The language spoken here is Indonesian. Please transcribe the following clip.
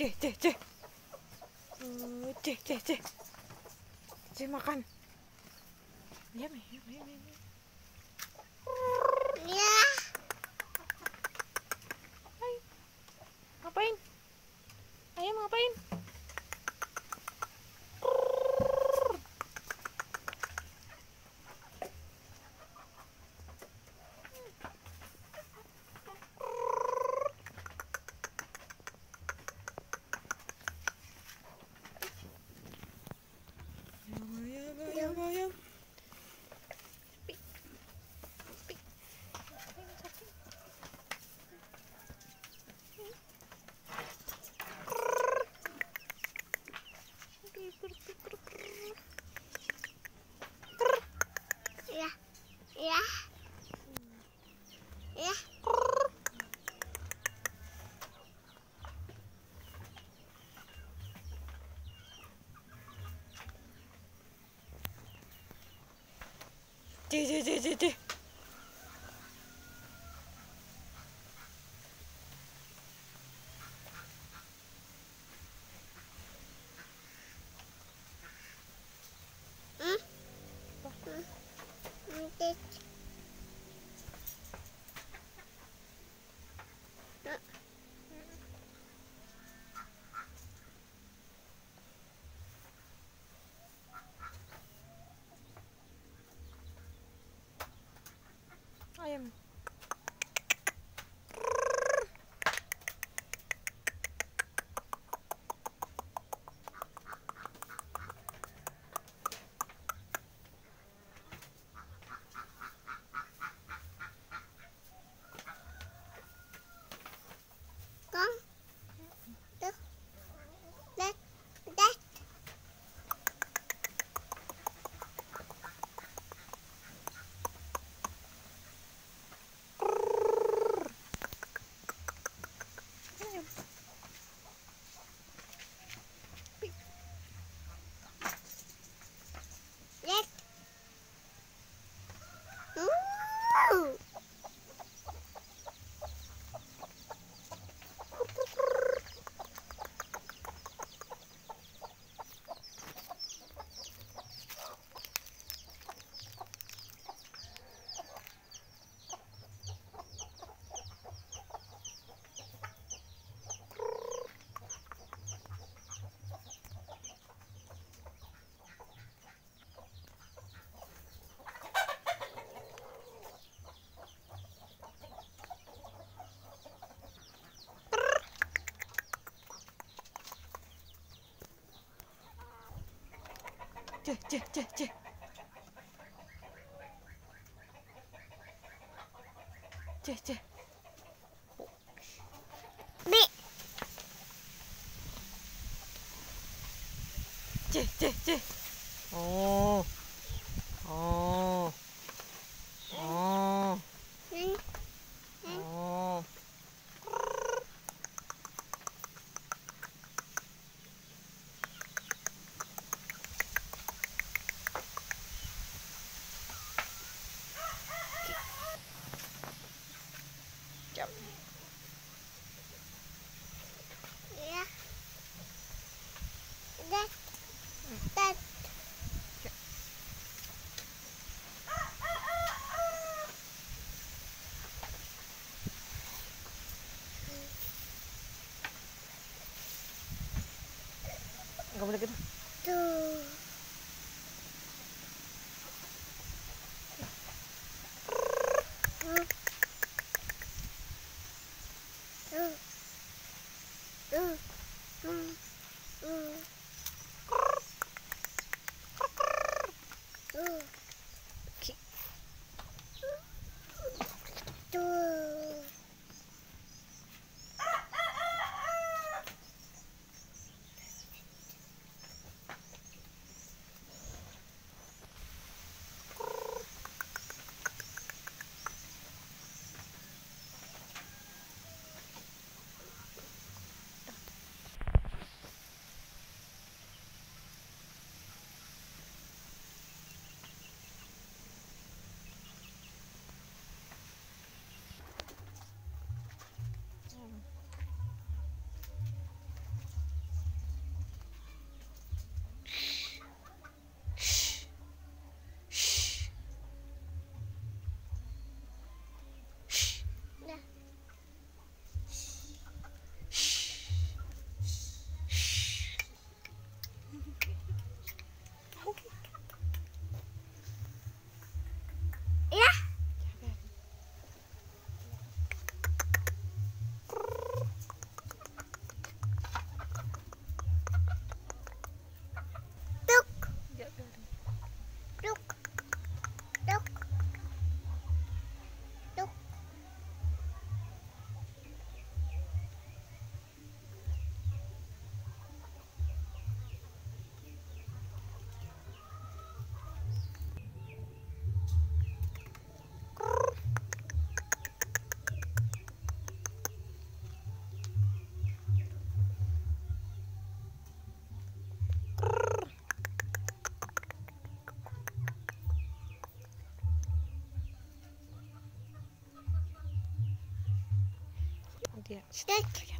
cih, cih, cih. Uh, cih, cih, cih. Cih makan. Diam, diam, diam, diam. Ya. Hai. Ngapain? Ayam ngapain? 对，对，对，对，对。time. ちょちょちょちちちちちちおお Enggak boleh gitu. ってやっ。